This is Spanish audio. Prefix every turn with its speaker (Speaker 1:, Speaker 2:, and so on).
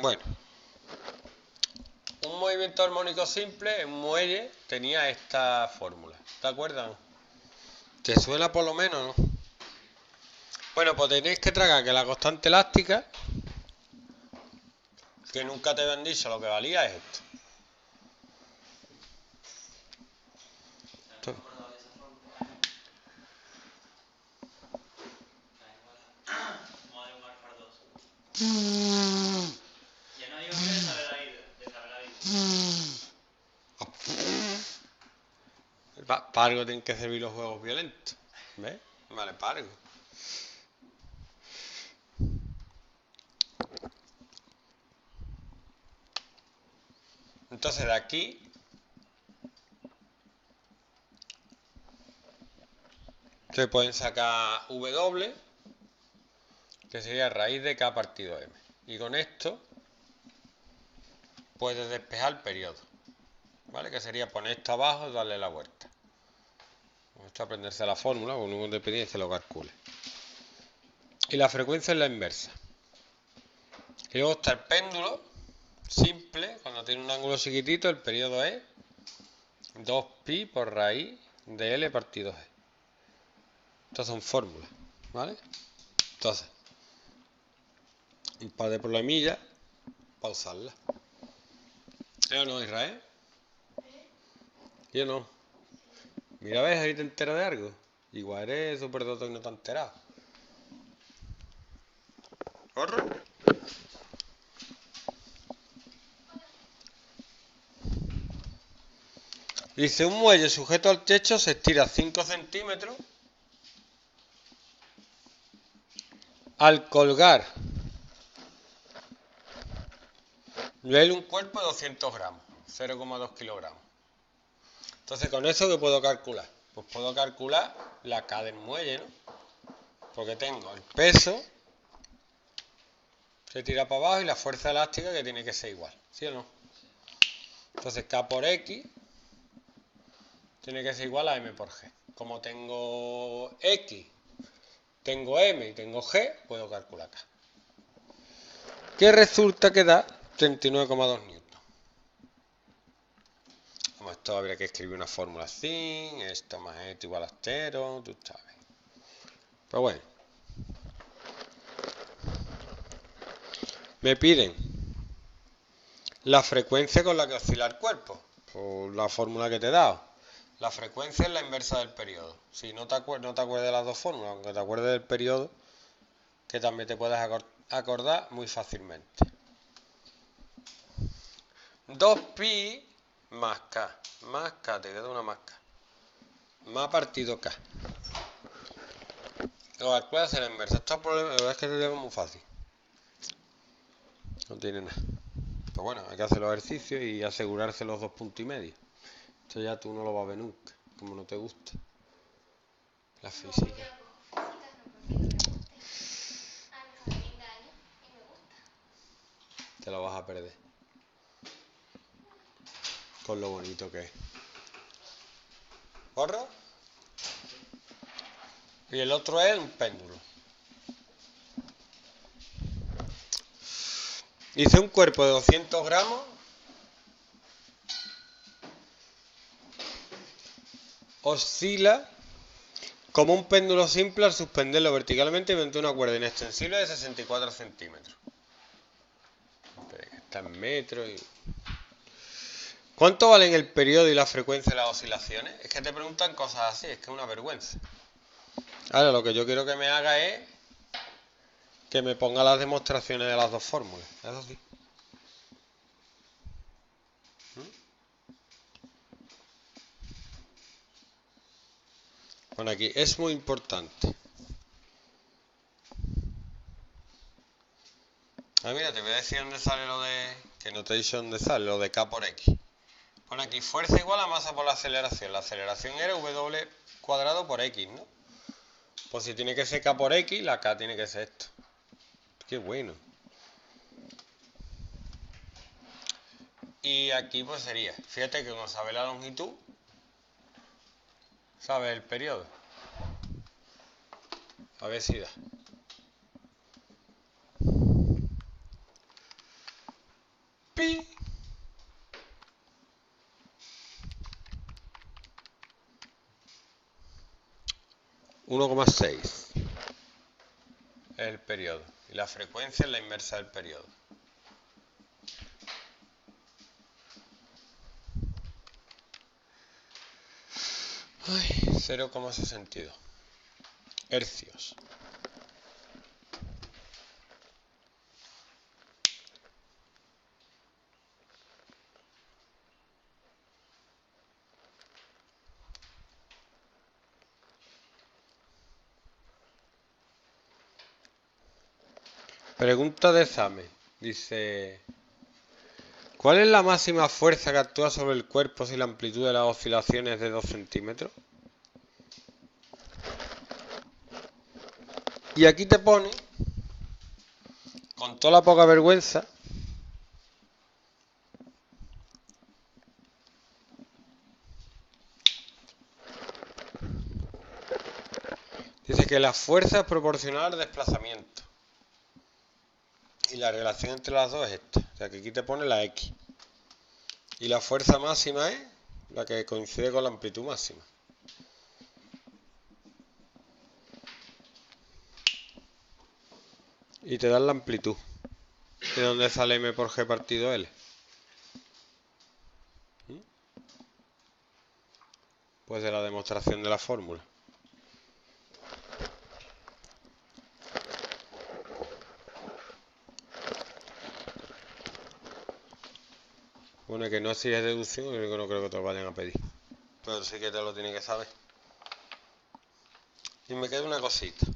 Speaker 1: Bueno, un movimiento armónico simple en muelle tenía esta fórmula. ¿Te acuerdan? ¿Te suena por lo menos, no? Bueno, pues tenéis que tragar que la constante elástica, que nunca te habían dicho lo que valía, es esto. Para tienen que servir los juegos violentos. ¿Ves? Vale, para. Entonces de aquí se pueden sacar W, que sería raíz de K partido M. Y con esto puedes despejar el periodo. ¿Vale? Que sería poner esto abajo y darle la vuelta. Aprenderse la fórmula, con un independiente lo calcule. Y la frecuencia es la inversa. Y luego está el péndulo, simple, cuando tiene un ángulo chiquitito, el periodo es 2pi por raíz de L partido G. Estas son fórmulas, ¿vale? Entonces, un par de problemillas para usarla. ¿Yo no, Israel? Yo no. Mira, ves, ahí te enteras de algo. Igual eres súper doto y no te has enterado. ¿Corro? Dice, un muelle sujeto al techo se estira 5 centímetros al colgar de un cuerpo de 200 gramos, 0,2 kilogramos. Entonces, ¿con eso qué puedo calcular? Pues puedo calcular la K del muelle, ¿no? Porque tengo el peso que tira para abajo y la fuerza elástica que tiene que ser igual, ¿sí o no? Entonces, K por X tiene que ser igual a m por g. Como tengo x, tengo m y tengo g, puedo calcular k. ¿Qué resulta que da 39,2 newton. Esto habría que escribir una fórmula así, esto más esto igual a 0, tú sabes. Pero bueno. Me piden la frecuencia con la que oscila el cuerpo, por la fórmula que te he dado. La frecuencia es la inversa del periodo. Si no te, acuerdas, no te acuerdas de las dos fórmulas, aunque te acuerdes del periodo, que también te puedes acordar muy fácilmente. 2pi más k, más k, te queda una más k. Más partido k. Luego, puede hacer la inversa. Esto problema, la verdad es que te muy fácil. No tiene nada. Pero bueno, hay que hacer los ejercicios y asegurarse los dos puntos y medio. Esto ya tú no lo vas a ver nunca, como no te gusta. La física. Te lo vas a perder. Con lo bonito que es. ¿Corro? Y el otro es un péndulo. Hice un cuerpo de 200 gramos oscila como un péndulo simple al suspenderlo verticalmente mediante una cuerda inextensible de 64 centímetros. Está en metros y... ¿Cuánto valen el periodo y la frecuencia de las oscilaciones? Es que te preguntan cosas así, es que es una vergüenza. Ahora lo que yo quiero que me haga es que me ponga las demostraciones de las dos fórmulas. Eso sí. Bueno, aquí es muy importante. Ah, mira, te voy a decir dónde sale lo de... Que no te he dicho dónde sale, lo de K por X. Pone aquí, fuerza igual a masa por la aceleración. La aceleración era W cuadrado por X, ¿no? Pues si tiene que ser K por X, la K tiene que ser esto. Qué bueno. Y aquí pues sería, fíjate que uno sabe la longitud, ¿Sabe el periodo? A ver si da. pi 1,6 el periodo y la frecuencia es la inversa del periodo. Ay, 0,62 hercios. Pregunta de examen. Dice, ¿cuál es la máxima fuerza que actúa sobre el cuerpo si la amplitud de las oscilaciones es de 2 centímetros? Y aquí te pone, con toda la poca vergüenza, dice que la fuerza es proporcional al desplazamiento. La relación entre las dos es esta. O sea que aquí te pone la X. Y la fuerza máxima es la que coincide con la amplitud máxima. Y te dan la amplitud. ¿De dónde sale M por G partido L? ¿Mm? Pues de la demostración de la fórmula. Bueno, que no es deducción, yo no creo que te lo vayan a pedir. Pero sí que te lo tiene que saber. Y me queda una cosita.